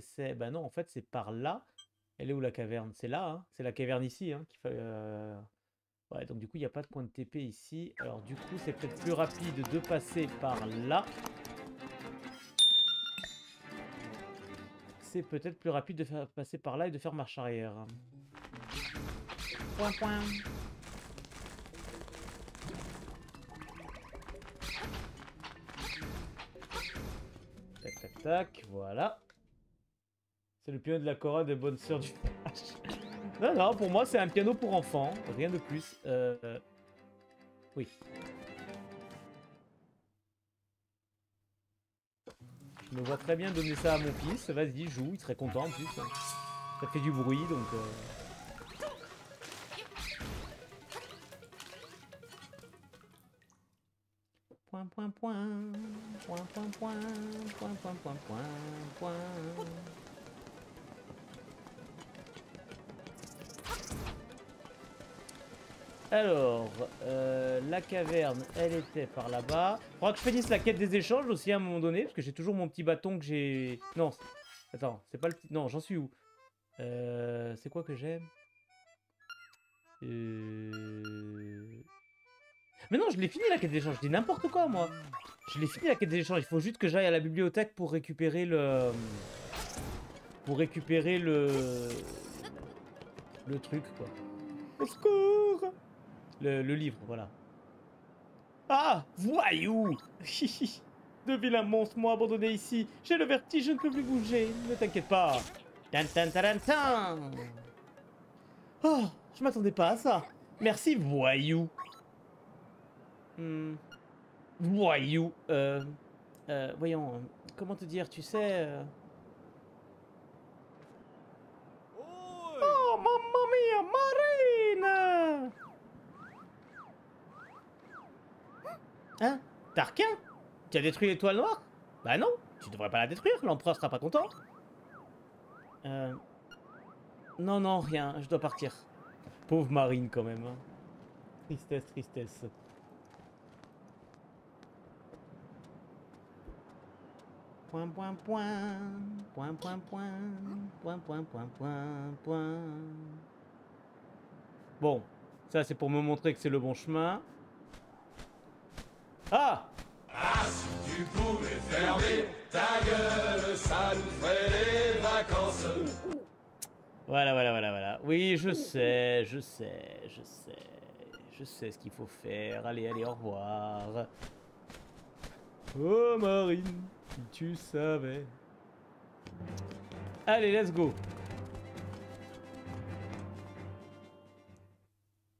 c'est. Bah non, en fait, c'est par là. Elle est où la caverne? C'est là, hein C'est la caverne ici, hein, qu'il fallait... euh, Ouais, donc du coup, il n'y a pas de point de TP ici. Alors du coup, c'est peut-être plus rapide de passer par là. C'est peut-être plus rapide de faire passer par là et de faire marche arrière. Point, point. Tac, tac, tac, voilà. Le piano de la chorale des bonnes sœurs du. Non, non, pour moi, c'est un piano pour enfants, rien de plus. Euh, euh, Oui. Je me vois très bien donner ça à mon fils. Vas-y, joue, il serait content en plus. hein. Ça fait du bruit, donc... euh, point, point, point. Alors, euh, la caverne, elle était par là-bas. Faudra que je finisse la quête des échanges aussi à un moment donné, parce que j'ai toujours mon petit bâton que j'ai... Non, attends, c'est pas le petit... Non, j'en suis où? Euh, C'est quoi que j'aime? Euh, Mais non, je l'ai fini la quête des échanges, je dis n'importe quoi moi. Je l'ai fini la quête des échanges, il faut juste que j'aille à la bibliothèque pour récupérer le... Pour récupérer le... Le truc, quoi. Au secours le, livre, voilà. Ah Voyou De vilains monstres m'ont abandonné ici. J'ai le vertige, je ne peux plus bouger. Ne t'inquiète pas. Tan, tan, taran, tan. Oh, je m'attendais pas à ça. Merci, voyou. Hmm. Voyou. Euh, euh, voyons, comment te dire, tu sais... euh, Hein? Tarquin? Tu as détruit l'étoile noire? Bah non, tu devrais pas la détruire, l'empereur sera pas content. Euh... Non, non, rien, je dois partir. Pauvre Marine quand même. hein. Tristesse, tristesse. Point, point, point. Point, point, point. Point, point, point, point, point. Bon, ça c'est pour me montrer que c'est le bon chemin. Ah Ah, si tu pouvais fermer ta gueule, ça nous ferait les vacances. Voilà, voilà, voilà, voilà. Oui, je sais, je sais, je sais. Je sais ce qu'il faut faire. Allez, allez, au revoir. Oh, Marine, si tu savais. Allez, let's go.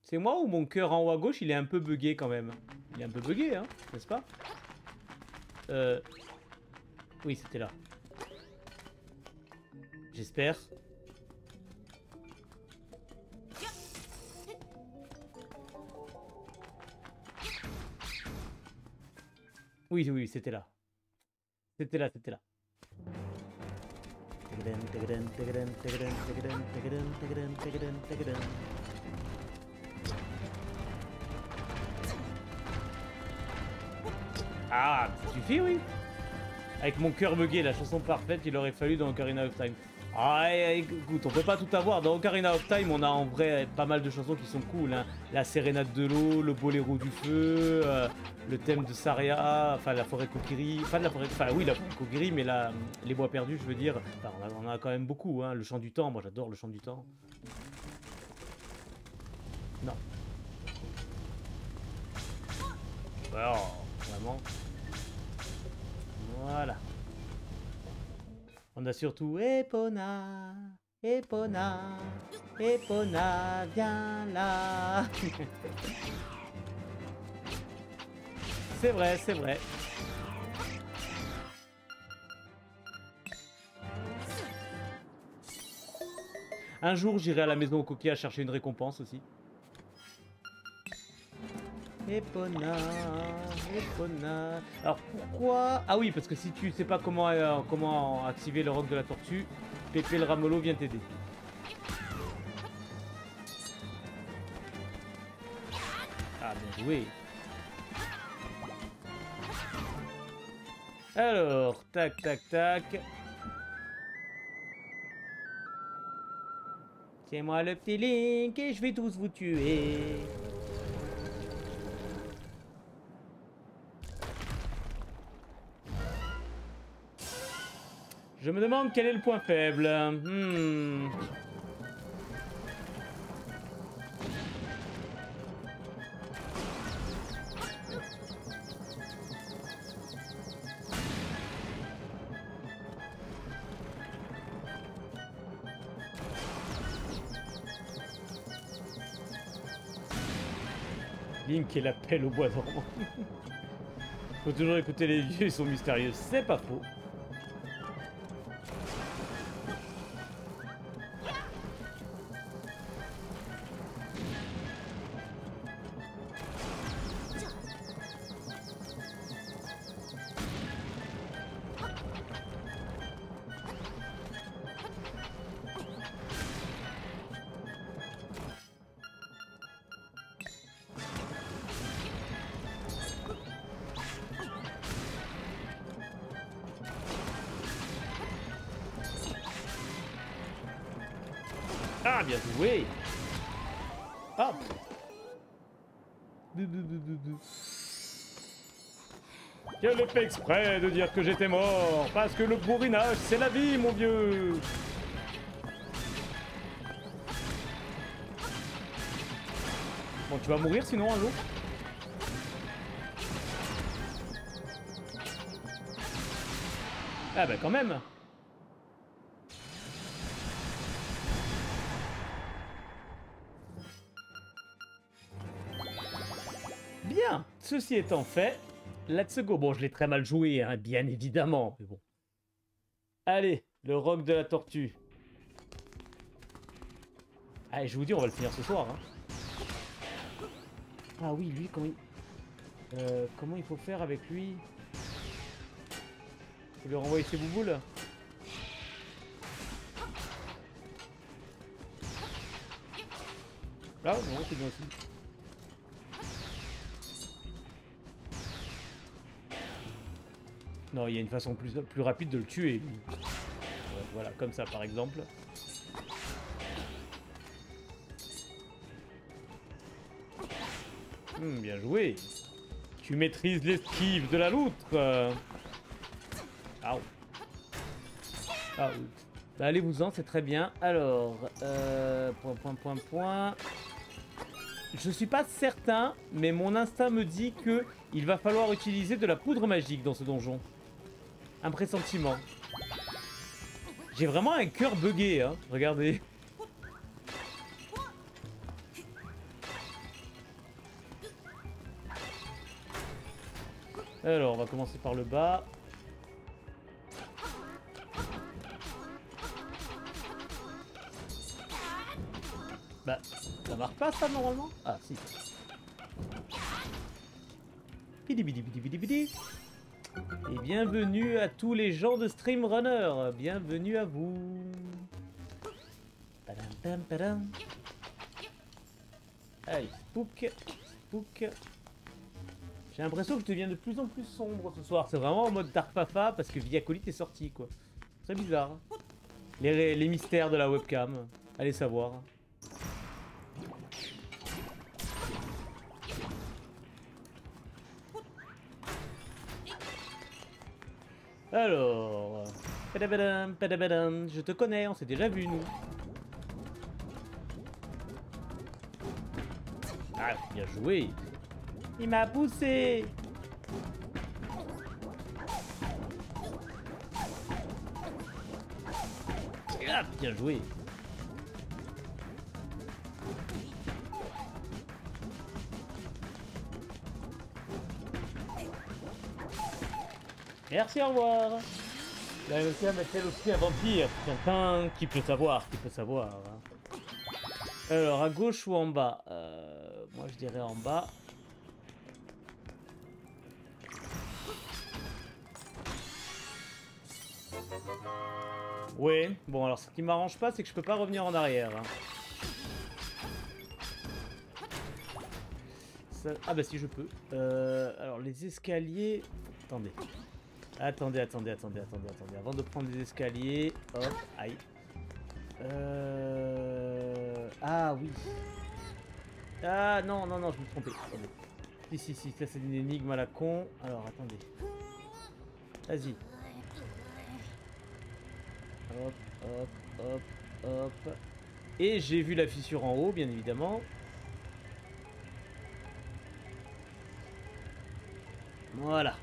C'est moi ou mon cœur en haut à gauche, il est un peu bugué quand même Il est un peu bugué, hein, n'est-ce pas Euh... Oui, c'était là. J'espère. Oui, oui, c'était là. C'était là, c'était là. Ah, ça suffit, oui. Avec mon cœur bugué, la chanson parfaite, il aurait fallu dans Ocarina of Time. Ah, écoute, on peut pas tout avoir. Dans Ocarina of Time, on a en vrai pas mal de chansons qui sont cool. hein. La sérénade de l'eau, le boléro du feu, euh, le thème de Saria, enfin la forêt Kokiri, enfin la forêt, oui la forêt mais la, les bois perdus, je veux dire. On, a, a quand même beaucoup. Hein. Le chant du temps, moi j'adore le chant du temps. Non. Alors, vraiment. Voilà. On a surtout Epona, Epona, Epona, viens là. c'est vrai, c'est vrai. Un jour, j'irai à la maison au coquillage chercher une récompense aussi. Epona, Epona. Alors pourquoi? Ah oui, parce que si tu sais pas comment, euh, comment activer le roc de la tortue, Pépé le Ramolo vient t'aider. Ah bien joué. Alors, tac, tac, tac. C'est moi le Link et je vais tous vous tuer. Je me demande quel est le point faible. Hmm. Link et l'appel au bois dormant. Faut toujours écouter les vieux, ils sont mystérieux. C'est pas faux. Bien joué. Hop. Quel fait exprès de dire que j'étais mort Parce que le bourrinage, c'est la vie, mon vieux. Bon, tu vas mourir sinon un jour. Ah bah quand même ceci étant fait, let's go. Bon, je l'ai très mal joué, hein, bien évidemment, mais bon. Allez, le rock de la tortue. Allez, je vous dis, on va le finir ce soir. hein. Ah oui, lui, comment il... Euh, faut faire avec lui? Faut lui renvoyer ses bouboules? Là, non, c'est bien aussi. Non, il y a une façon plus, rapide de le tuer. Voilà, comme ça par exemple. Hmm, bien joué. Tu maîtrises l'esquive de la loutre. euh. Ah. Bah, allez-vous-en, c'est très bien. Alors, euh, point, point, point, point. Je suis pas certain, mais mon instinct me dit que il va falloir utiliser de la poudre magique dans ce donjon. Un pressentiment. J'ai vraiment un cœur buggé, hein. Regardez. Alors, on va commencer par le bas. Bah, ça marche pas ça normalement? Ah si. Bidi bidi bidi bidi bidi. Et bienvenue à tous les gens de Streamrunner. Bienvenue à vous. Padam. Allez, spook, spook. J'ai l'impression que je deviens de plus en plus sombre ce soir. C'est vraiment en mode Dark Fafa parce que Viacolite est sorti quoi. Très bizarre. les mystères de la webcam. Allez savoir. Alors, padabadam, padabadam, je te connais, on s'est déjà vu nous. Ah, bien joué. Il m'a poussé. Ah, bien joué. Merci, au revoir. Il a réussi à mettre elle aussi un vampire. Tintin, qui peut savoir, qui peut savoir. hein. Alors, à gauche ou en bas Euh, Moi, je dirais en bas. Ouais, bon, alors ce qui m'arrange pas, c'est que je peux pas revenir en arrière. hein. Ah bah si, je peux. Euh, alors, les escaliers... Attendez. Attendez, attendez, attendez, attendez, attendez. Avant de prendre les escaliers, hop, aïe. Euh... Ah oui. Ah non, non, non, je me. Attendez. Si, si, si, ça c'est une énigme à la con. Alors, attendez. Vas-y. Hop, hop, hop, hop. Et j'ai vu la fissure en haut, bien évidemment. Voilà.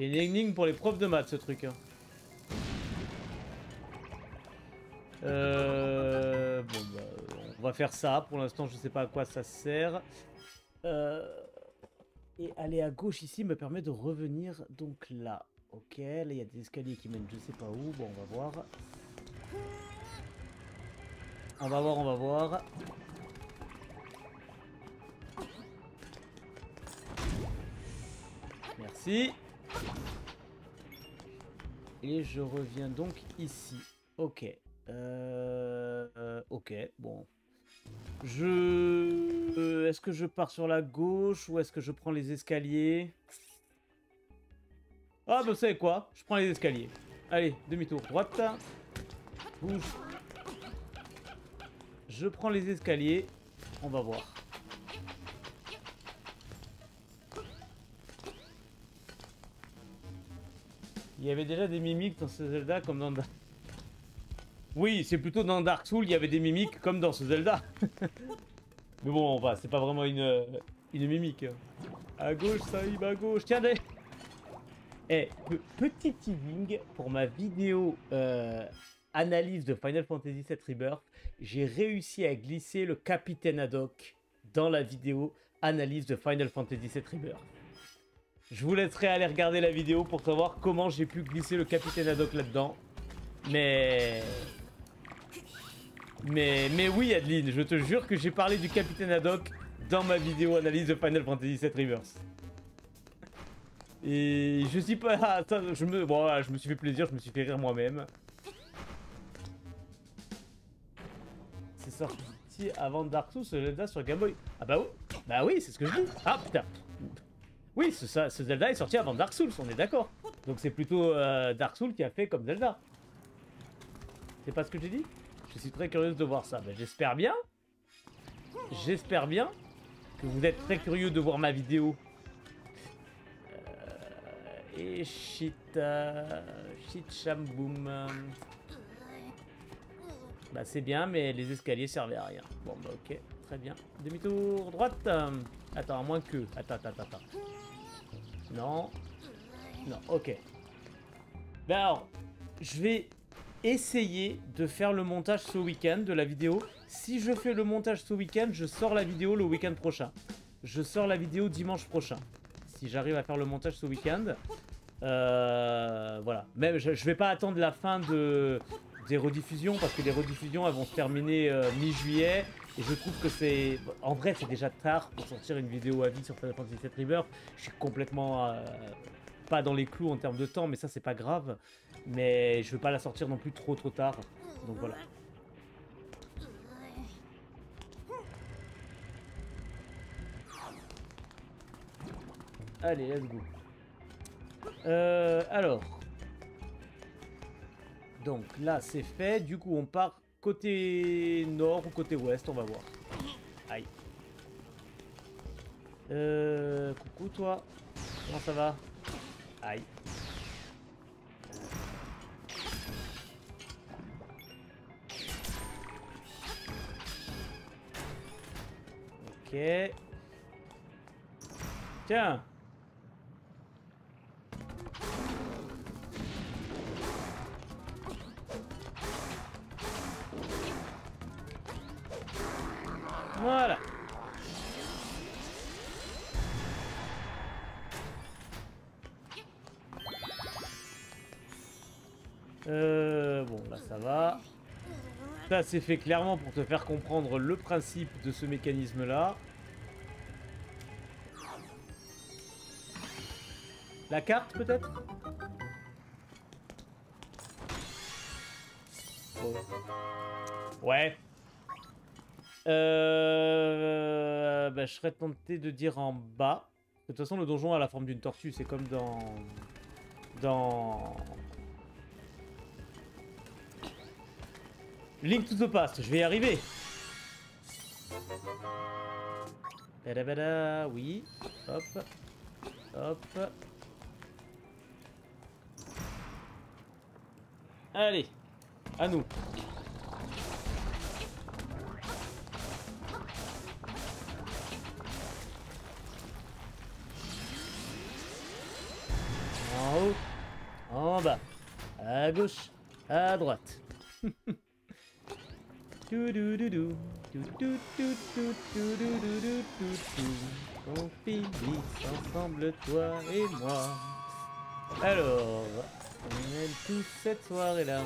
C'est une énigme pour les profs de maths ce truc. Hein. Euh, bon bah, on va faire ça. Pour l'instant, je sais pas à quoi ça sert. Euh, et aller à gauche ici me permet de revenir donc là. Ok, là il y a des escaliers qui mènent je sais pas où. Bon, on va voir. On va voir, on va voir. Merci. Et je reviens donc ici. Ok. Euh, euh, ok, bon. Je... Euh, est-ce que je pars sur la gauche ou est-ce que je prends les escaliers? Ah, bah vous savez quoi? Je prends les escaliers. Allez, demi-tour. Droite. Bouge. Je prends les escaliers. On va voir. Il y avait déjà des mimiques dans ce Zelda comme dans... Oui, c'est plutôt dans Dark Souls, il y avait des mimiques comme dans ce Zelda. Mais bon, enfin, c'est pas vraiment une, une mimique. À gauche, ça y va à gauche. Tiens, des... Eh, petit teasing pour ma vidéo euh, analyse de Final Fantasy VII Rebirth. J'ai réussi à glisser le Capitaine Haddock dans la vidéo analyse de Final Fantasy VII Rebirth. Je vous laisserai aller regarder la vidéo pour savoir comment j'ai pu glisser le Capitaine Haddock là-dedans. Mais... Mais, mais oui, Adeline, je te jure que j'ai parlé du Capitaine Haddock dans ma vidéo analyse de Final Fantasy VII Reverse. Et je suis pas... Ah, je me, bon, je me suis fait plaisir, je me suis fait rire moi-même. Sorti avant Dark Souls, Zelda sur Game Boy. Ah bah oui, bah oui, c'est ce que je dis. Ah putain. Oui, ce, ce, Zelda est sorti avant Dark Souls, on est d'accord. Donc c'est plutôt euh, Dark Souls qui a fait comme Zelda. C'est pas ce que j'ai dit? Je suis très curieuse de voir ça. Ben, J'espère bien. J'espère bien que vous êtes très curieux de voir ma vidéo. Euh, et shit... Euh, shit chamboum. Bah c'est bien, mais les escaliers servaient à rien. Bon bah ok, très bien. Demi-tour, droite. Attends, à moins que... Attends, attends, attends. Non. Non, ok. Ben alors, je vais essayer de faire le montage ce week-end de la vidéo. Si je fais le montage ce week-end, je sors la vidéo le week-end prochain. Je sors la vidéo dimanche prochain. Si j'arrive à faire le montage ce week-end. Euh, voilà. Même, je, je vais pas attendre la fin de, rediffusions parce que les rediffusions elles vont se terminer euh, mi-juillet. Et je trouve que c'est en vrai c'est déjà tard pour sortir une vidéo à vie sur Final Fantasy VII Rebirth. Je suis complètement euh, pas dans les clous en termes de temps mais ça c'est pas grave. Mais je veux pas la sortir non plus trop trop tard. Donc voilà. Allez let's go. Euh, alors donc là, c'est fait. Du coup, on part côté nord ou côté ouest, on va voir. Aïe. Euh, coucou toi. Comment ça va? Aïe. Ok. Tiens C'est fait clairement pour te faire comprendre le principe de ce mécanisme-là. La carte peut-être? Ouais. Euh... Bah, je serais tenté de dire en bas. De toute façon, le donjon a la forme d'une tortue. C'est comme dans... Dans... Link to the Past. Je vais y arriver. Bada oui. Hop. Hop. Allez, à nous. En haut, en bas, à gauche, à droite. On finit ensemble, toi et moi. Alors, on aime tous cette soirée-là.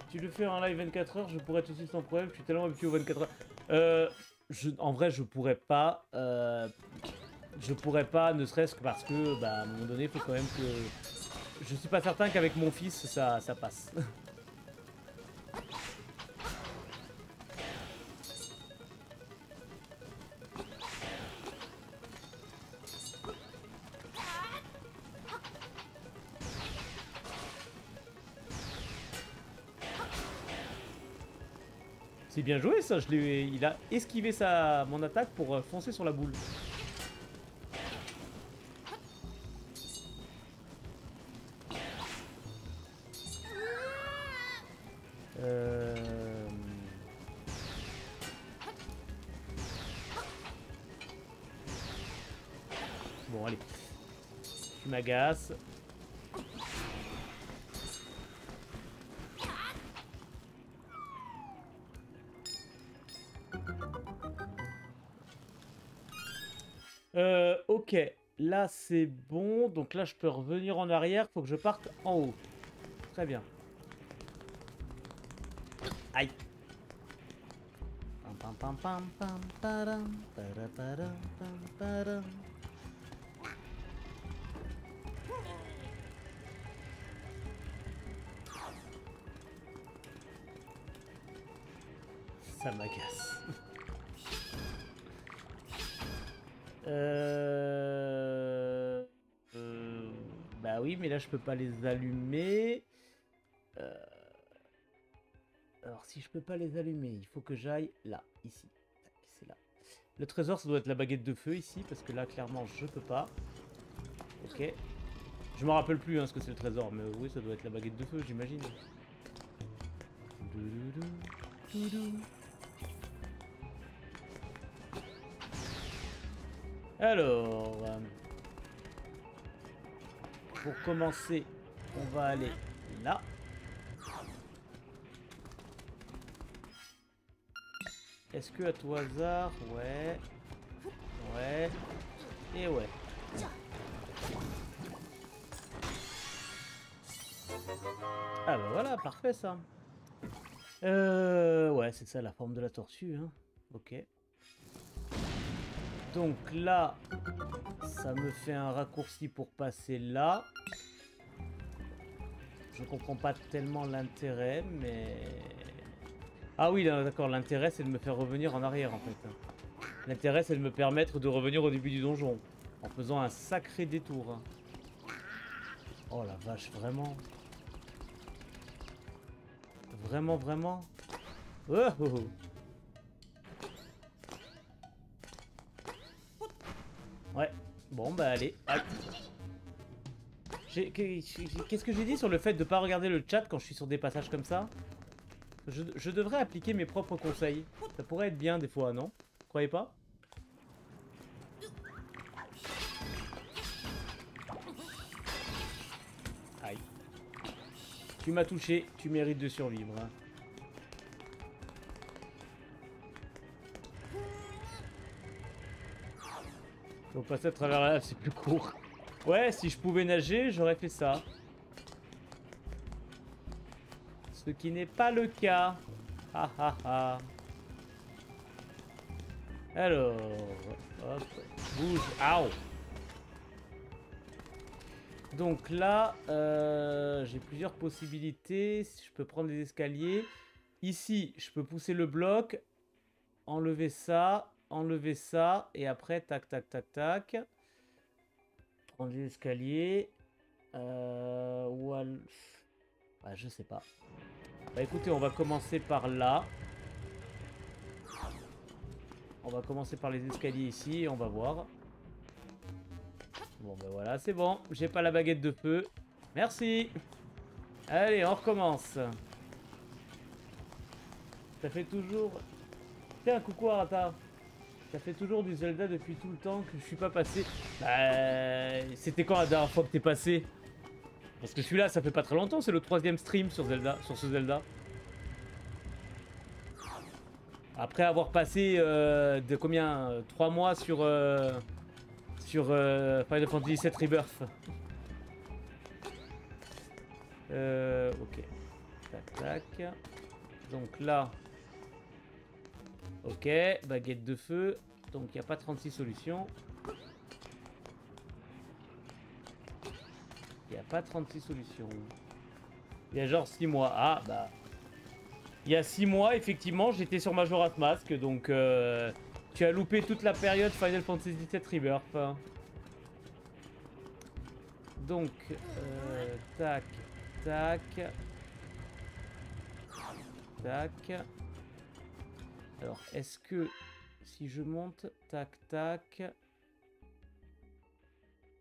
Si tu le fais en live 24 heures, je pourrais te suivre sans problème. Je suis tellement habitué aux 24 heures. Euh, en vrai, je pourrais pas. Euh, je pourrais pas, ne serait-ce que parce que, bah, à un moment donné, il faut quand même que. Je suis pas certain qu'avec mon fils, ça, ça passe. C'est bien joué ça, je il a esquivé sa, mon attaque pour euh, foncer sur la boule. Tu m'agaces. Euh, ok, là c'est bon. Donc là je peux revenir en arrière. Faut que je parte en haut. Très bien. Aïe. Ça m'agace. Euh... euh, Bah oui, mais là je peux pas les allumer. Euh, Alors si je peux pas les allumer, il faut que j'aille là, ici. C'est là. Le trésor, ça doit être la baguette de feu ici, parce que là clairement je peux pas. Ok. Je me rappelle plus hein, ce que c'est le trésor, mais oui, ça doit être la baguette de feu, j'imagine. Alors, euh, pour commencer, on va aller là. Est-ce que à tout hasard, ouais, ouais, et ouais. Ah bah voilà, parfait ça. Euh, ouais, c'est ça la forme de la tortue, hein. Ok. Donc là, ça me fait un raccourci pour passer là. Je comprends pas tellement l'intérêt, mais... Ah oui, d'accord, l'intérêt c'est de me faire revenir en arrière en fait. L'intérêt c'est de me permettre de revenir au début du donjon. En faisant un sacré détour. Oh la vache, vraiment Vraiment, vraiment oh, oh, oh. Ouais. Bon, bah allez. Qu'est-ce que j'ai dit sur le fait de pas regarder le chat quand je suis sur des passages comme ça? Je, je, devrais appliquer mes propres conseils. Ça pourrait être bien des fois, non? Croyez pas? Aïe. Tu m'as touché, tu mérites de survivre. Faut passer à travers la c'est plus court. Ouais, si je pouvais nager, j'aurais fait ça. Ce qui n'est pas le cas. Ha ha ha. Alors, hop, bouge, Ow Donc là, euh, j'ai plusieurs possibilités. Je peux prendre des escaliers. Ici, je peux pousser le bloc, enlever ça, enlever ça, et après, tac, tac, tac, tac. Prendre les escaliers. Euh, ou al... Ah, je sais pas. Bah écoutez, on va commencer par là. On va commencer par les escaliers ici et on va voir. Bon ben voilà, c'est bon. J'ai pas la baguette de feu. Merci. Allez, on recommence. Ça fait toujours... Tiens, coucou Arata. Ça fait toujours du Zelda depuis tout le temps que je suis pas passé. Bah, c'était quand la dernière fois que t'es passé? Parce que celui-là, ça fait pas très longtemps. C'est le troisième stream sur Zelda, sur ce Zelda. Après avoir passé euh, de combien 3 mois sur euh, sur euh, Final Fantasy VII Rebirth. Euh, ok. Tac tac. Donc là. Ok, baguette de feu. Donc il n'y a pas 36 solutions. Il n'y a pas 36 solutions. Il y a genre 6 mois. Ah bah il y a 6 mois, effectivement, j'étais sur Majora's Mask, donc euh, tu as loupé toute la période Final Fantasy VII Rebirth. Donc, euh, tac, tac, tac. Alors, est-ce que si je monte, tac, tac...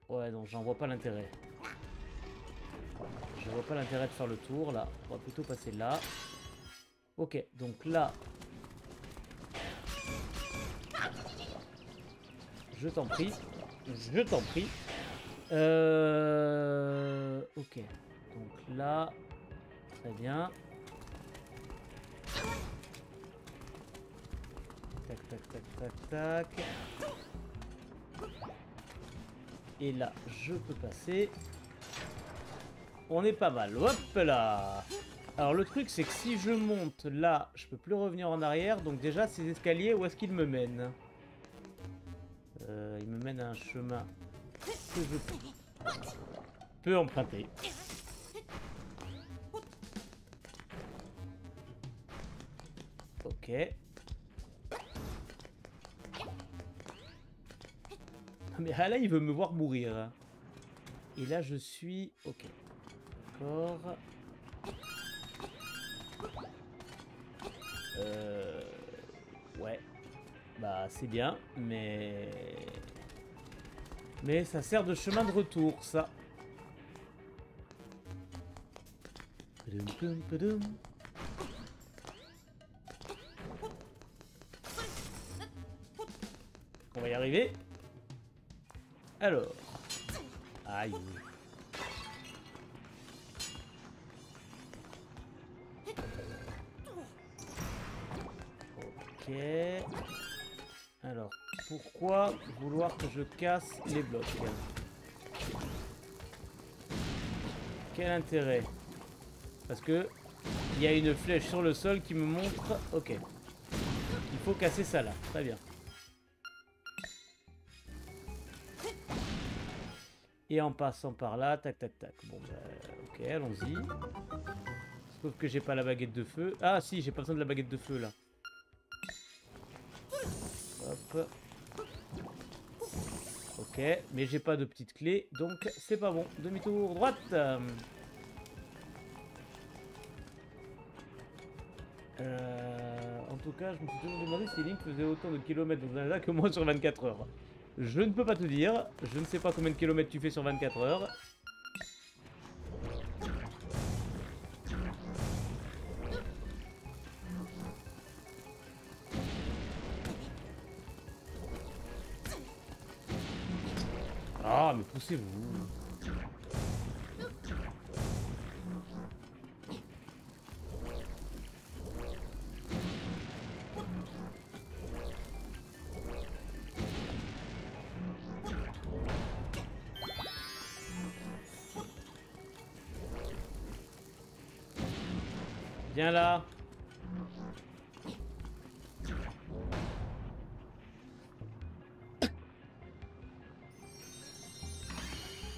Ouais, non, j'en vois pas l'intérêt. Je vois pas l'intérêt de faire le tour, là. On va plutôt passer là. Ok, donc là... Je t'en prie. Je t'en prie. Euh... Ok. Donc là... Très bien. Tac, tac, tac, tac, tac. Et là, je peux passer. On est pas mal. Hop là alors le truc c'est que si je monte là, je peux plus revenir en arrière. Donc déjà ces escaliers, où est-ce qu'ils me mènent? Euh, Ils me mènent à un chemin que je peux emprunter. Ok. Mais là il veut me voir mourir. Et là je suis... Ok. D'accord. Euh... Ouais. Bah, c'est bien, mais... Mais ça sert de chemin de retour, ça. On va y arriver. Alors. Aïe. Alors, pourquoi vouloir que je casse les blocs Quel intérêt? Parce que il y a une flèche sur le sol qui me montre... Ok. Il faut casser ça là. Très bien. Et en passant par là, tac tac tac. Bon bah, ok, allons-y. Sauf que j'ai pas la baguette de feu. Ah si, j'ai pas besoin de la baguette de feu là. Hop. Ok, mais j'ai pas de petite clé, donc c'est pas bon. Demi-tour, droite euh, En tout cas, je me suis toujours demandé si Link faisait autant de kilomètres dans Zelda que moi sur 24 heures. Je ne peux pas te dire, je ne sais pas combien de kilomètres tu fais sur 24 heures. Ah, mais poussez-vous. Là.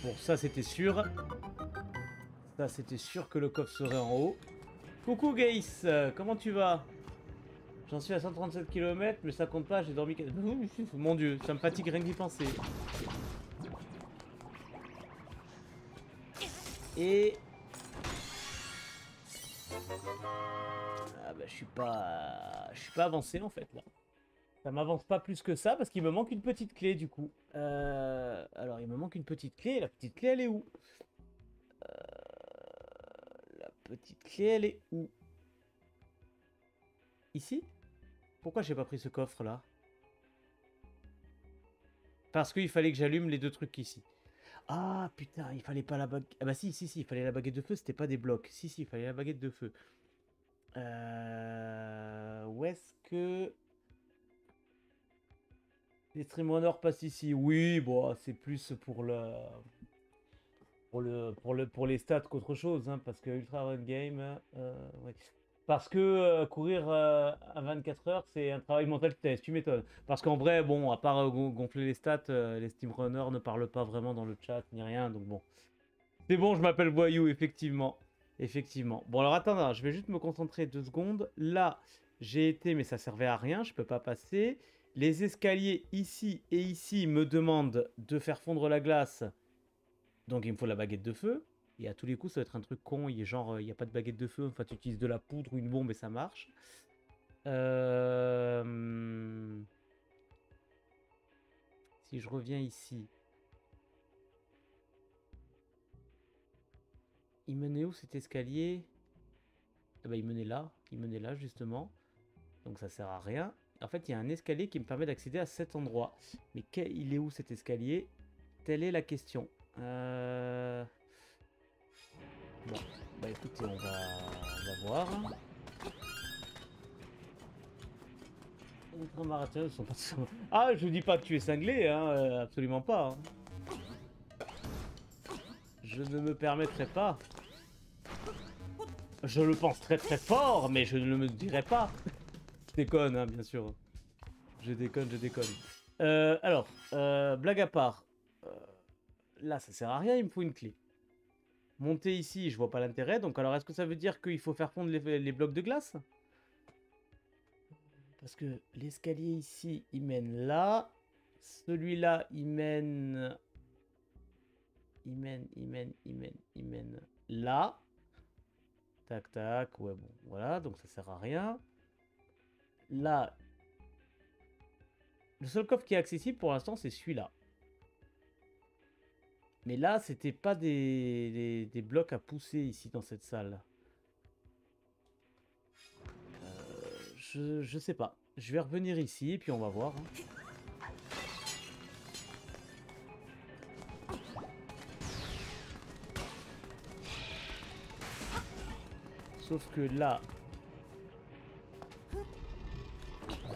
Bon, ça c'était sûr. Ça c'était sûr que le coffre serait en haut. Coucou euh, comment tu vas? J'en suis à 137 km, mais ça compte pas, j'ai dormi... Mon dieu, ça me fatigue rien d'y penser. Et... pas... Je suis pas avancé en fait là. Ça m'avance pas plus que ça parce qu'il me manque une petite clé du coup. Euh, alors il me manque une petite clé. La petite clé elle est où? Euh, La petite clé elle est où? Ici? Pourquoi j'ai pas pris ce coffre là? Parce qu'il fallait que j'allume les deux trucs ici. Ah putain, il fallait pas la baguette. Ah bah si, si, si, il fallait la baguette de feu, c'était pas des blocs. Si, si, il fallait la baguette de feu. Euh... Où est-ce que... Les streamrunners passent ici? Oui, bon, c'est plus pour le... Pour, le, pour, le, pour les stats qu'autre chose, hein, parce que Ultra Run Game... Euh, ouais. Parce que euh, courir euh, à 24 heures, c'est un travail mental qui teste, tu m'étonnes. Parce qu'en vrai, bon, à part euh, gonfler les stats, euh, les streamrunners ne parlent pas vraiment dans le chat ni rien, donc bon. C'est bon, je m'appelle Voyou, effectivement. Effectivement. Bon, alors attends, je vais juste me concentrer deux secondes. Là, j'ai été, mais ça servait à rien, je peux pas passer. Les escaliers ici et ici me demandent de faire fondre la glace. Donc il me faut la baguette de feu. Et à tous les coups, ça va être un truc con. Il est genre, euh, il n'y a pas de baguette de feu. Enfin, tu utilises de la poudre ou une bombe et ça marche. Euh... Si je reviens ici. Il menait où cet escalier? Ah bah, Il menait là. Il menait là, justement. Donc ça sert à rien. En fait, il y a un escalier qui me permet d'accéder à cet endroit. Mais il est où cet escalier? Telle est la question. Euh... Bon, bah écoutez, on va, voir. Les ultramarathoniens sont pas... Ah, je dis pas que tu es cinglé, hein, euh, absolument pas. hein. Je ne me permettrai pas. Je le pense très très fort, mais je ne me dirai pas. je déconne, hein, bien sûr. Je déconne, je déconne. Euh, alors, euh, blague à part. Euh, là, ça sert à rien, il me faut une clé. Monter ici, je vois pas l'intérêt. Donc alors, est-ce que ça veut dire qu'il faut faire fondre les, les blocs de glace? Parce que l'escalier ici, il mène là. Celui-là, il mène... Il mène, il mène, il mène, il mène là. Tac, tac. Ouais, bon, voilà. Donc ça sert à rien. Là, le seul coffre qui est accessible pour l'instant, c'est celui-là. Mais là, c'était pas des, des, blocs à pousser ici dans cette salle. Euh, je, je sais pas. Je vais revenir ici et puis on va voir. hein. Sauf que là...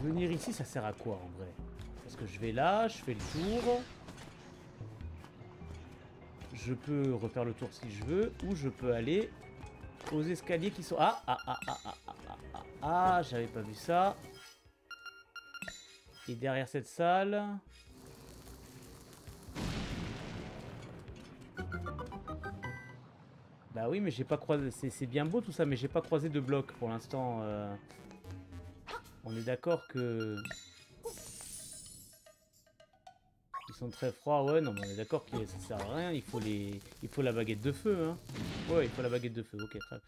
Venir ici, ça sert à quoi en vrai? Parce que je vais là, je fais le tour. Je peux refaire le tour si je veux. Ou je peux aller aux escaliers qui sont... Ah, ah, ah, ah, ah, ah, ah, ah, ah, j'avais pas vu ça. Et derrière cette salle... Bah oui, mais j'ai pas croisé... C'est bien beau tout ça, mais j'ai pas croisé de bloc pour l'instant. euh. On est d'accord que... Ils sont très froids, ouais, non, mais on est d'accord que ça sert à rien, il faut les... Il faut la baguette de feu, hein. Ouais, il faut la baguette de feu, ok, très.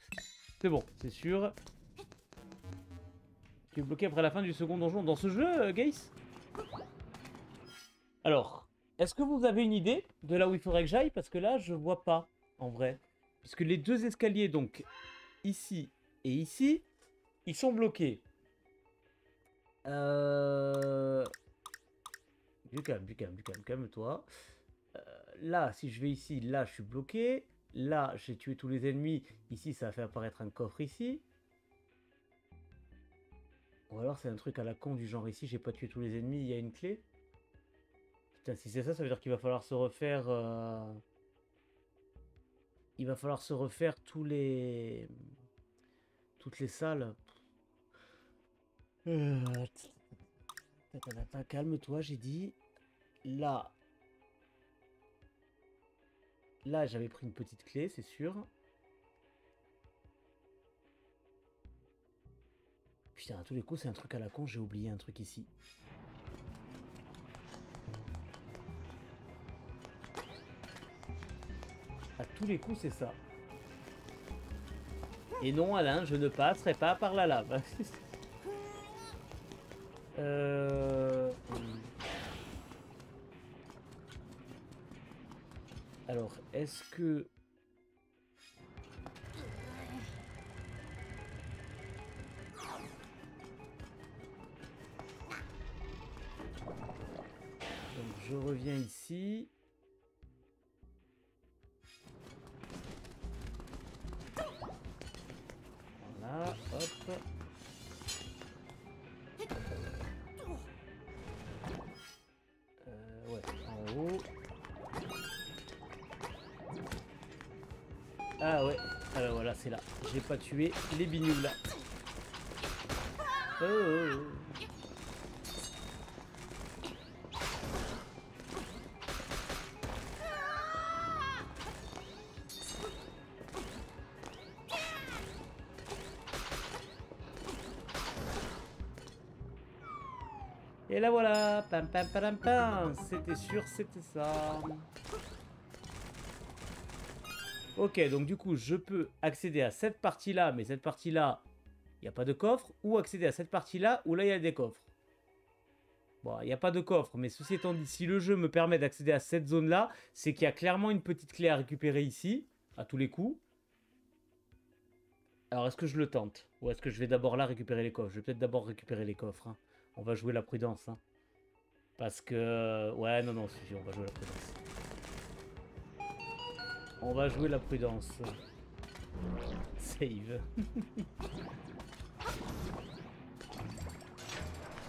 C'est bon, c'est sûr. Tu es bloqué après la fin du second donjon dans ce jeu, euh, Gaze Alors, est-ce que vous avez une idée de là où il faudrait que j'aille? Parce que là, je vois pas, en vrai. Puisque les deux escaliers, donc, ici et ici, ils sont bloqués. Euh... Du calme, du calme, du calme, calme-toi. Euh, là, si je vais ici, là, je suis bloqué. Là, j'ai tué tous les ennemis. Ici, ça a fait apparaître un coffre ici. Ou alors, c'est un truc à la con du genre ici, j'ai pas tué tous les ennemis, il y a une clé. Putain, si c'est ça, ça veut dire qu'il va falloir se refaire... euh, Il va falloir se refaire tous les... Toutes les salles. Euh, calme-toi, j'ai dit. Là. là, j'avais pris une petite clé, c'est sûr. Putain, à tous les coups, c'est un truc à la con, j'ai oublié un truc ici. Tous les coups, c'est ça. Et non, Alain, je ne passerai pas par la lave. euh... Alors, est-ce que... Je reviens ici. Là. J'ai pas tué les bignous là. Oh, oh, oh. Et là voilà, pam pam pam pam, c'était sûr, c'était ça. Ok, donc du coup, je peux accéder à cette partie-là, mais cette partie-là, il n'y a pas de coffre, ou accéder à cette partie-là, où là, il y a des coffres. Bon, il n'y a pas de coffre, mais ceci étant dit, si le jeu me permet d'accéder à cette zone-là, c'est qu'il y a clairement une petite clé à récupérer ici, à tous les coups. Alors, est-ce que je le tente Ou est-ce que je vais d'abord là récupérer les coffres? Je vais peut-être d'abord récupérer les coffres. hein. On va jouer la prudence. hein. Parce que... Ouais, non, non, on va jouer la prudence. On va jouer la prudence. Save.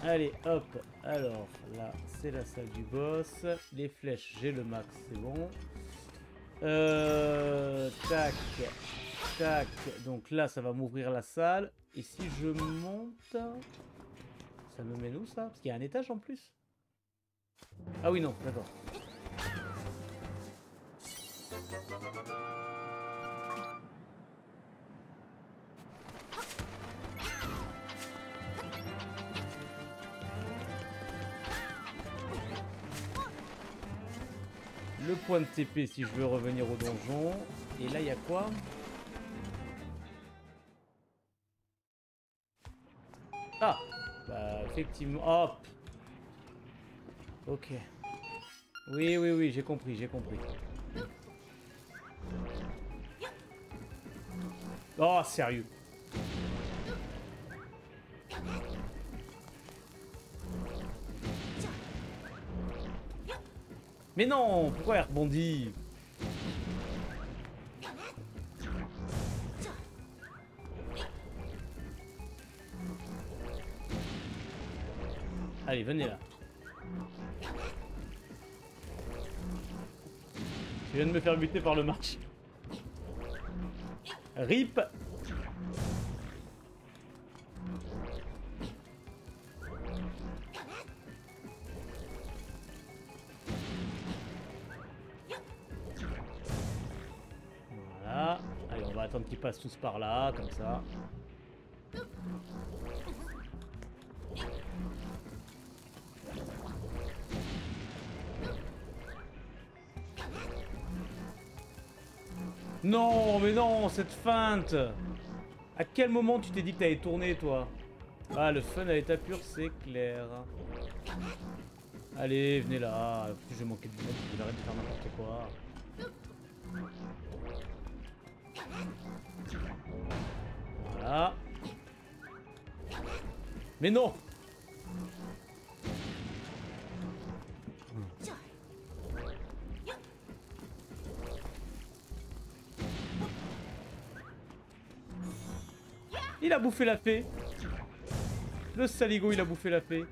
Allez, hop. Alors, là, c'est la salle du boss. Les flèches, j'ai le max, c'est bon. Euh, tac. Tac. Donc là, ça va m'ouvrir la salle. Et si je monte... Ça me mène où, ça? Parce qu'il y a un étage en plus Ah oui, non, d'accord. Le point de TP si je veux revenir au donjon. Et là, il y a quoi? Ah Bah, effectivement. Hop Ok. Oui, oui, oui, j'ai compris, j'ai compris. Oh, sérieux. Mais non, pourquoi elle rebondit Allez, venez là. Tu viens de me faire buter par le marché. RIP Voilà. Allez, on va attendre qu'ils passent tous par là, comme ça. Non, mais non, cette feinte À quel moment tu t'es dit que t'allais tourner, toi? Ah, le fun à l'état pur, c'est clair. Allez, venez là. Je vais manquer de vie, je vais arrêter de faire n'importe quoi. Voilà. Mais non Il a bouffé la fée. Le saligo, il a bouffé la fée.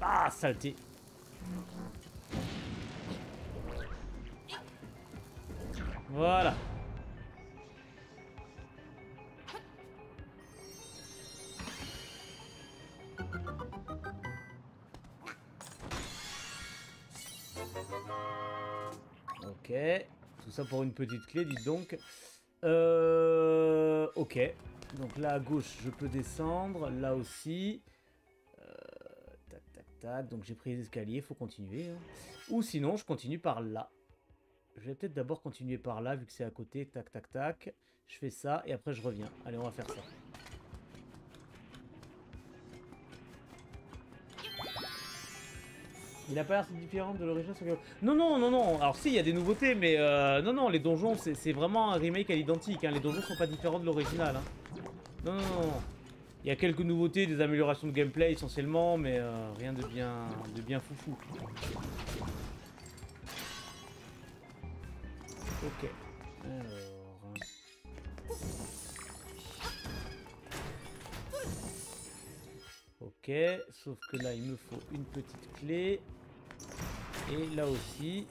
Ah, saleté. Voilà. Ça pour une petite clé, dites donc. Euh, ok. Donc là à gauche, je peux descendre. Là aussi. Euh, tac, tac, tac. Donc j'ai pris les escaliers, faut continuer. hein. Ou sinon, je continue par là. Je vais peut-être d'abord continuer par là, vu que c'est à côté. Tac, tac, tac. Je fais ça et après je reviens. Allez, on va faire ça. Il a pas l'air si différent de l'origine Non, non, non, non. Alors si, il y a des nouveautés, mais euh, non, non, les donjons, c'est vraiment un remake à l'identique. hein. Les donjons sont pas différents de l'original. hein. Non, non, non. Il y a quelques nouveautés, des améliorations de gameplay essentiellement, mais euh, rien de bien, de bien foufou. Ok. Alors. Ok, sauf que là il me faut une petite clé. Et là aussi.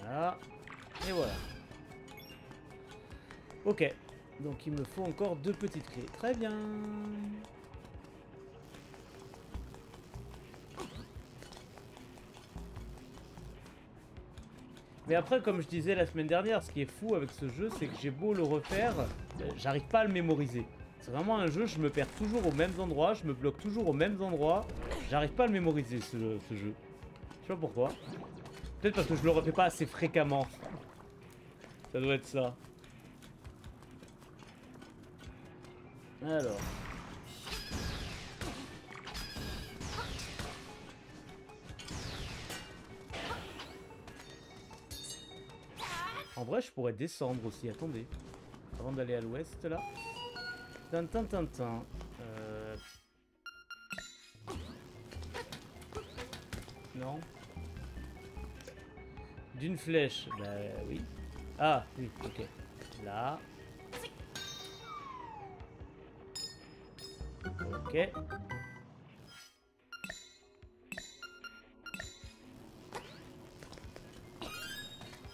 Voilà. Et voilà. Ok. Donc il me faut encore deux petites clés. Très bien. Mais après, comme je disais la semaine dernière, ce qui est fou avec ce jeu, c'est que j'ai beau le refaire, euh, j'arrive pas à le mémoriser. C'est vraiment un jeu, je me perds toujours aux mêmes endroits, je me bloque toujours aux mêmes endroits. J'arrive pas à le mémoriser ce, ce jeu. Je sais pas pourquoi. Peut-être parce que je le refais pas assez fréquemment. Ça doit être ça. Alors. En vrai, je pourrais descendre aussi, attendez. Avant d'aller à l'ouest, là. Tin, tin, tin, tin. Euh... Non D'une flèche, bah oui. Ah, oui, ok. Là. Ok.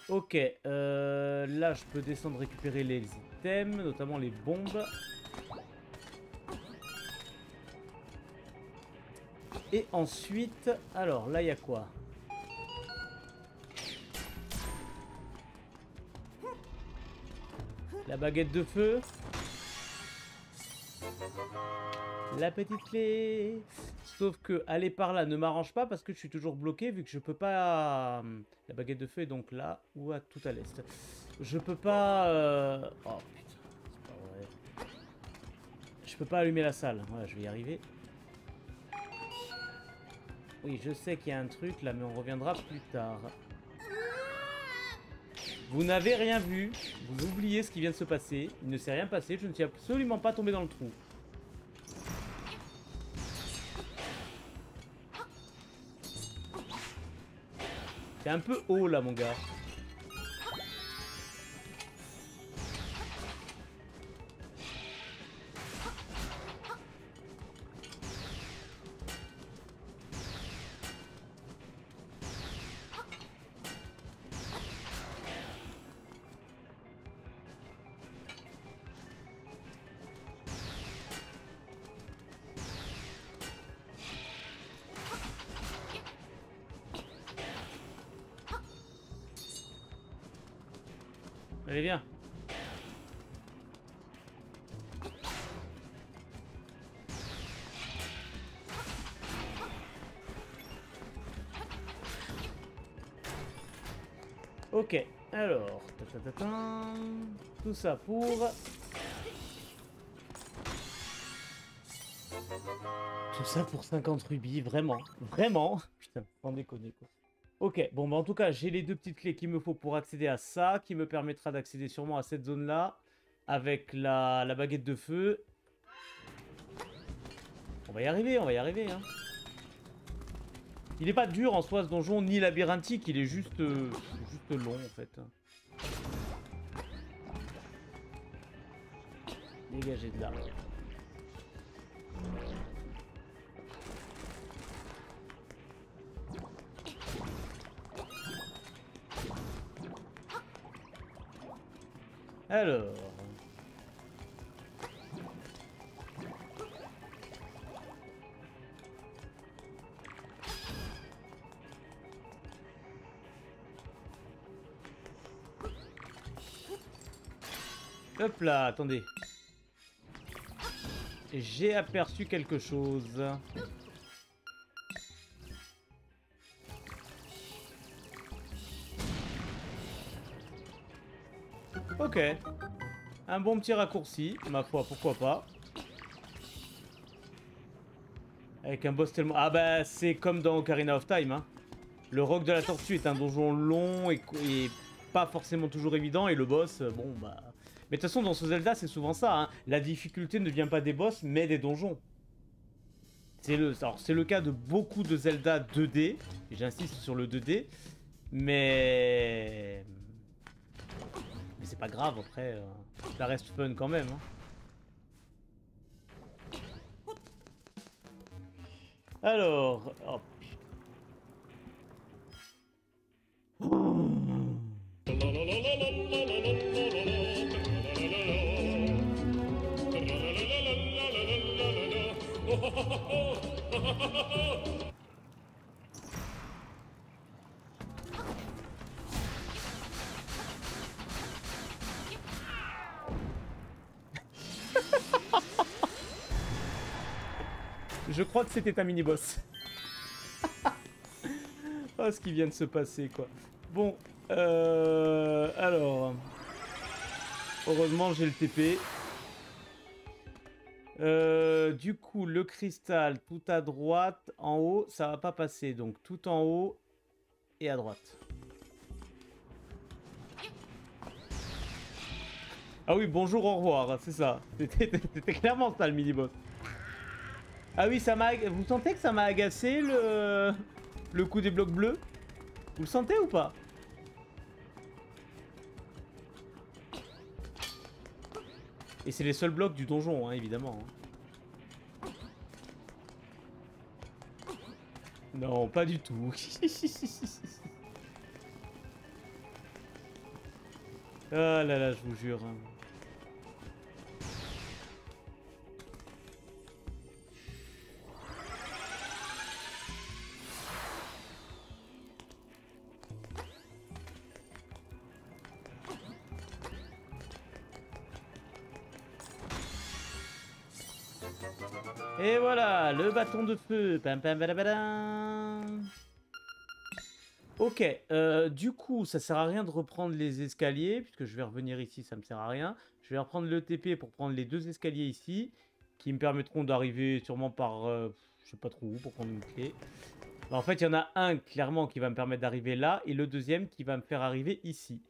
Ok, euh, là je peux descendre récupérer les items, notamment les bombes. Et ensuite, alors là il y a quoi? La baguette de feu. La petite clé. Sauf que aller par là ne m'arrange pas parce que je suis toujours bloqué vu que je peux pas... euh, La baguette de feu est donc là ou à tout à l'est. Je peux pas... euh, Oh putain, c'est pas vrai. Je peux pas allumer la salle. Voilà, je vais y arriver. Oui, je sais qu'il y a un truc là, mais on reviendra plus tard. Vous n'avez rien vu. Vous oubliez ce qui vient de se passer. Il ne s'est rien passé. Je ne suis absolument pas tombé dans le trou. C'est un peu haut là, mon gars. Allez, viens. Ok, alors, tout ça pour... Tout ça pour 50 rubis, vraiment, vraiment. Putain, sans déconner quoi. Ok, bon bah en tout cas j'ai les deux petites clés qu'il me faut pour accéder à ça, qui me permettra d'accéder sûrement à cette zone là, avec la, la baguette de feu. On va y arriver, on va y arriver hein. Il est pas dur en soi ce donjon, ni labyrinthique, il est juste, euh, juste long en fait. Dégagez de là. Alors... Hop là, attendez. J'ai aperçu quelque chose. Un bon petit raccourci, ma foi, pourquoi pas. Avec un boss tellement... Ah bah, c'est comme dans Ocarina of Time, hein. Le roc de la tortue est un donjon long et, pas forcément toujours évident, et le boss, euh, bon bah... Mais de toute façon, dans ce Zelda, c'est souvent ça, hein. La difficulté ne vient pas des boss, mais des donjons. C'est le, c'est le cas de beaucoup de Zelda 2D, et j'insiste sur le 2D, mais c'est pas grave, après, euh, ça reste fun quand même. Hein. Alors. Je crois que c'était un mini-boss. oh, ce qui vient de se passer, quoi. Bon, euh, alors... Heureusement, j'ai le TP. Euh, du coup, le cristal tout à droite, en haut, ça va pas passer. Donc, tout en haut et à droite. Ah oui, bonjour, au revoir, c'est ça. C'était clairement ça le mini-boss. Ah oui, ça m'a... Vous sentez que ça m'a agacé le... coup des blocs bleus? Vous le sentez ou pas? Et c'est les seuls blocs du donjon, hein, évidemment. Hein. Non, pas du tout. ah là là, je vous jure. Bâton de feu. ok, euh, du coup, ça sert à rien de reprendre les escaliers, puisque je vais revenir ici, ça me sert à rien. Je vais reprendre le TP pour prendre les deux escaliers ici, qui me permettront d'arriver sûrement par, euh, je sais pas trop où, pour prendre une clé. en fait, il y en a un, clairement, qui va me permettre d'arriver là, et le deuxième qui va me faire arriver ici.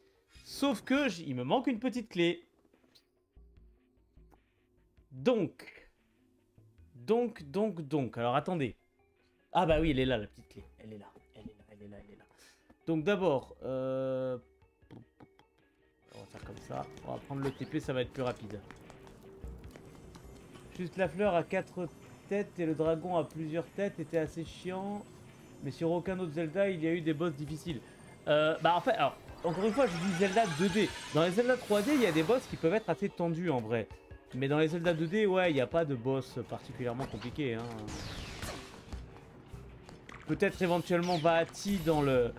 Sauf que, il me manque une petite clé. Donc, donc, donc, donc. Alors, attendez. Ah bah oui, elle est là, la petite clé. Elle est là, elle est là, elle est là, elle est là. Donc d'abord, euh... on va faire comme ça. On va prendre le TP, ça va être plus rapide. Juste la fleur a quatre têtes et le dragon a plusieurs têtes était assez chiant. Mais sur aucun autre Zelda, il y a eu des boss difficiles. Euh, bah en fait, alors, encore une fois, je dis Zelda 2D. Dans les Zelda 3D, il y a des boss qui peuvent être assez tendus en vrai. Mais dans les Zelda 2D, ouais, il n'y a pas de boss particulièrement compliqué. Hein. Peut-être éventuellement Vaati dans le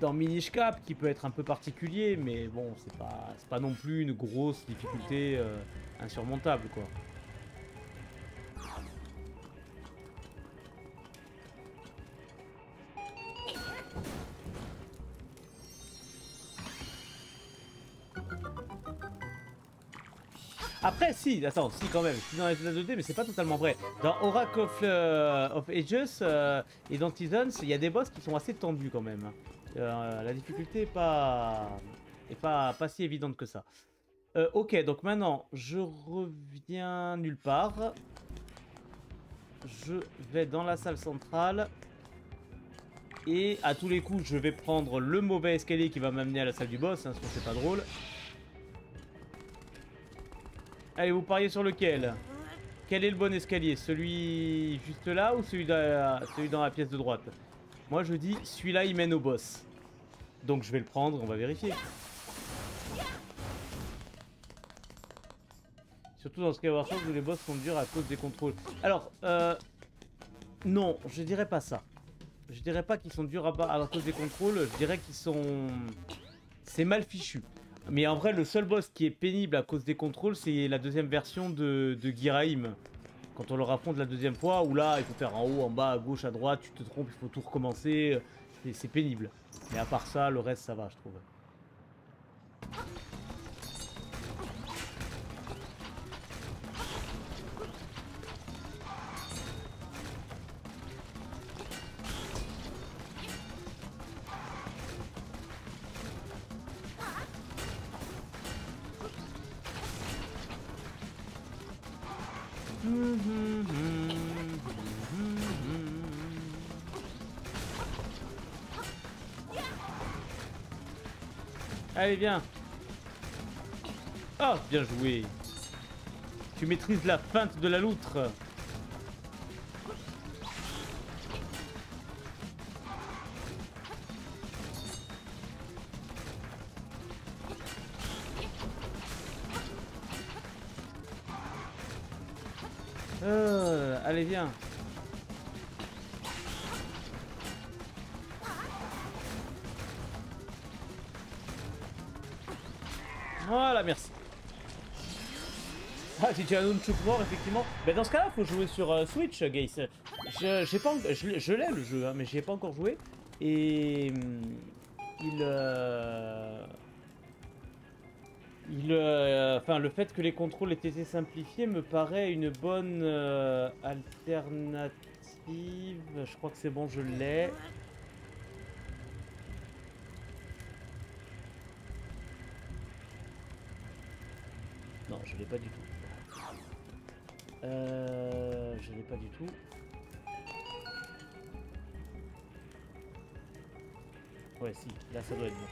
dans Minish Cap qui peut être un peu particulier, mais bon, c'est pas pas non plus une grosse difficulté euh, insurmontable quoi. Si, attends, si quand même, je suis dans les 2D, mais c'est pas totalement vrai. Dans Oracle of, euh, Ages euh, et dans Seasons, il y a des boss qui sont assez tendus quand même. Euh, la difficulté est pas, est pas, pas si évidente que ça. ok, donc maintenant, je reviens nulle part. Je vais dans la salle centrale. Et à tous les coups, je vais prendre le mauvais escalier qui va m'amener à la salle du boss, hein, sinon c'est pas drôle. Allez, vous pariez sur lequel? Quel est le bon escalier? Celui juste là ou celui, dans la pièce de droite? Moi je dis, celui-là il mène au boss. Donc je vais le prendre, on va vérifier. Surtout dans ce Skyward Sword où les boss sont durs à cause des contrôles. Alors, euh... Non, je dirais pas ça. Je dirais pas qu'ils sont durs à cause des contrôles, je dirais qu'ils sont... C'est mal fichu. Mais en vrai, le seul boss qui est pénible à cause des contrôles, c'est la deuxième version de, de. Quand on le raffronte la deuxième fois, où là, il faut faire en haut, en bas, à gauche, à droite, tu te trompes, il faut tout recommencer. C'est pénible. Mais à part ça, le reste, ça va, je trouve. Allez, viens. Oh, bien joué. Tu maîtrises la feinte de la loutre. Si tu as un mort, effectivement. Ben, dans ce cas-là, faut jouer sur euh, Switch, pas, en- je, l'ai- je l'ai le jeu, hein, mais j'y ai pas encore joué. Et hum, il, euh, il, euh, enfin, le fait que les contrôles aient été simplifiés me paraît une bonne euh, alternative. Je crois que c'est bon, je l'ai. Non, je l'ai pas du tout. Euh, je l'ai pas du tout. Ouais, si, là ça doit être bon.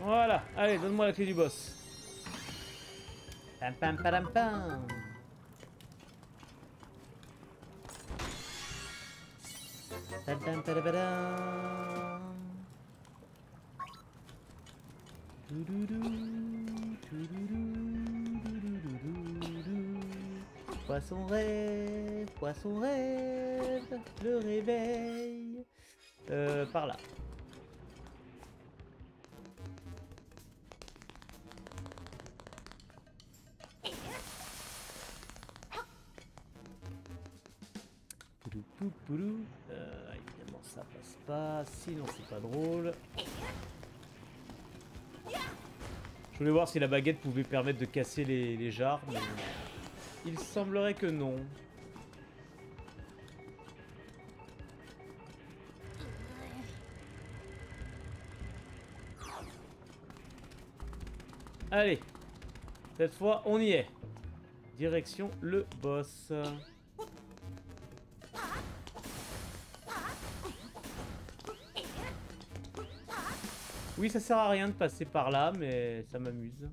Voilà, allez, donne-moi la clé du boss. Pam pam pam. Pam Poisson rêve, poisson rêve, le réveil. Euh, par là. Passe pas. Sinon, c'est pas drôle. Je voulais voir si la baguette pouvait permettre de casser les, les jarres, mais il semblerait que non. Allez, cette fois on y est. Direction le boss. Oui, ça sert à rien de passer par là, mais ça m'amuse.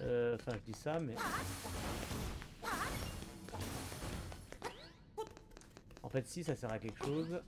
Euh, Enfin, je dis ça, mais... En fait, si, ça sert à quelque chose.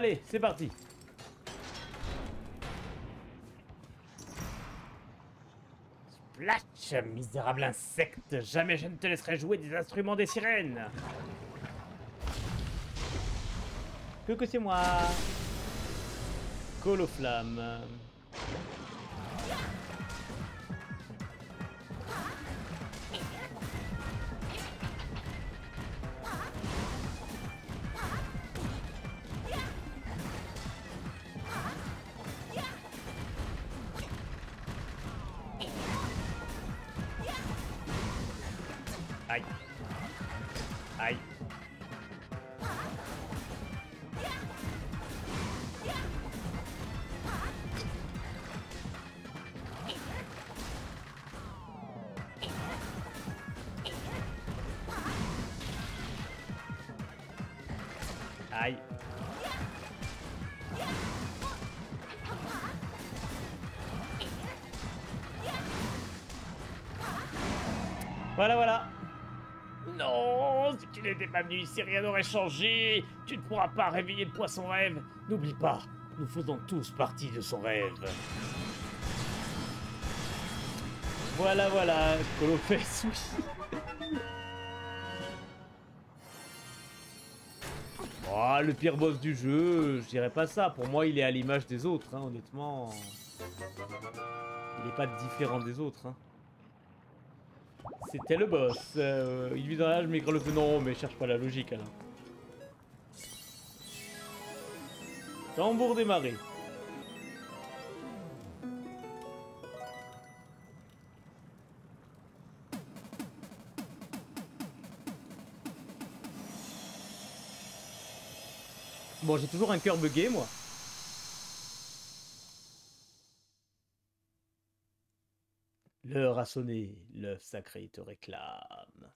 Allez, c'est parti. Splash, misérable insecte, jamais je ne te laisserai jouer des instruments des sirènes. Que que c'est moi? Coloflamme. Aïe. Voilà, voilà. Non, si tu n'étais pas venu ici, rien n'aurait changé. Tu ne pourras pas réveiller le poisson rêve. N'oublie pas, nous faisons tous partie de son rêve. Voilà, voilà, Colofest, oui. Oh, le pire boss du jeu, je dirais pas ça. Pour moi, il est à l'image des autres, hein, honnêtement. Il n'est pas différent des autres. Hein. C'était le boss. Euh, il vit dans l'âge, mais le feu. Non, mais cherche pas la logique, alors. Tambour démarré. Bon, j'ai toujours un cœur bugué, moi. L'heure a sonné, l'œuf sacré te réclame.